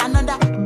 another